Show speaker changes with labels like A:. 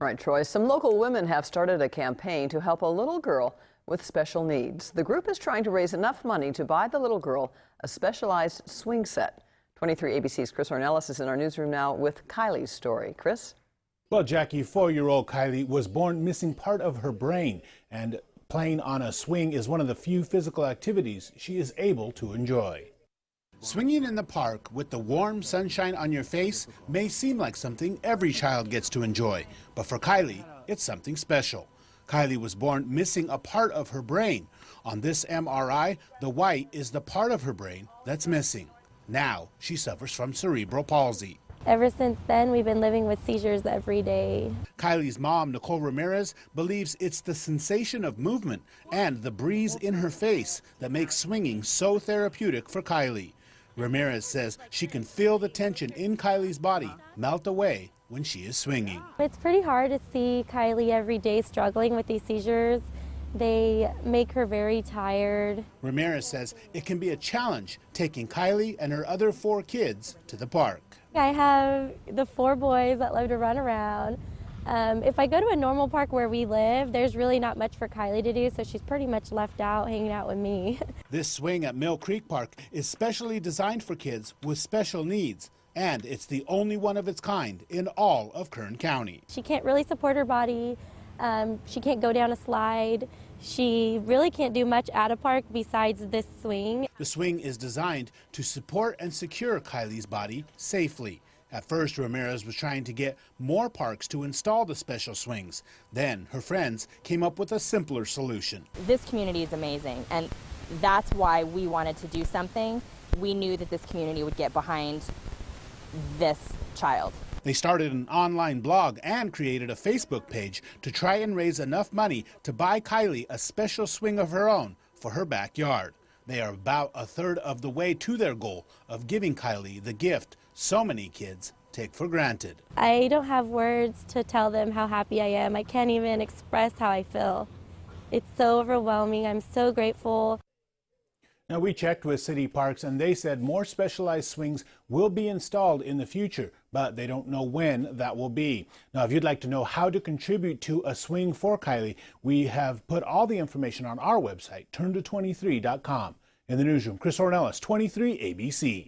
A: Right, Troy. Some local women have started a campaign to help a little girl with special needs. The group is trying to raise enough money to buy the little girl a specialized swing set. 23 ABC's Chris Ornelas is in our newsroom now with Kylie's story. Chris?
B: Well, Jackie, four-year-old Kylie was born missing part of her brain, and playing on a swing is one of the few physical activities she is able to enjoy. Swinging in the park with the warm sunshine on your face may seem like something every child gets to enjoy, but for Kylie, it's something special. Kylie was born missing a part of her brain. On this MRI, the white is the part of her brain that's missing. Now, she suffers from cerebral palsy.
C: Ever since then, we've been living with seizures every day.
B: Kylie's mom, Nicole Ramirez, believes it's the sensation of movement and the breeze in her face that makes swinging so therapeutic for Kylie. Ramirez says she can feel the tension in Kylie's body melt away when she is swinging.
C: It's pretty hard to see Kylie every day struggling with these seizures. They make her very tired.
B: Ramirez says it can be a challenge taking Kylie and her other four kids to the park.
C: I have the four boys that love to run around. Um, if I go to a normal park where we live, there's really not much for Kylie to do, so she's pretty much left out hanging out with me.
B: this swing at Mill Creek Park is specially designed for kids with special needs, and it's the only one of its kind in all of Kern County.
C: She can't really support her body. Um, she can't go down a slide. She really can't do much at a park besides this swing.
B: The swing is designed to support and secure Kylie's body safely. At first, Ramirez was trying to get more parks to install the special swings. Then her friends came up with a simpler solution.
D: This community is amazing, and that's why we wanted to do something. We knew that this community would get behind this child.
B: They started an online blog and created a Facebook page to try and raise enough money to buy Kylie a special swing of her own for her backyard. They are about a third of the way to their goal of giving Kylie the gift so many kids take for granted.
C: I don't have words to tell them how happy I am. I can't even express how I feel. It's so overwhelming. I'm so grateful.
B: Now, we checked with City Parks and they said more specialized swings will be installed in the future, but they don't know when that will be. Now, if you'd like to know how to contribute to a swing for Kylie, we have put all the information on our website, turnto23.com. In the newsroom, Chris Ornelas, 23 ABC.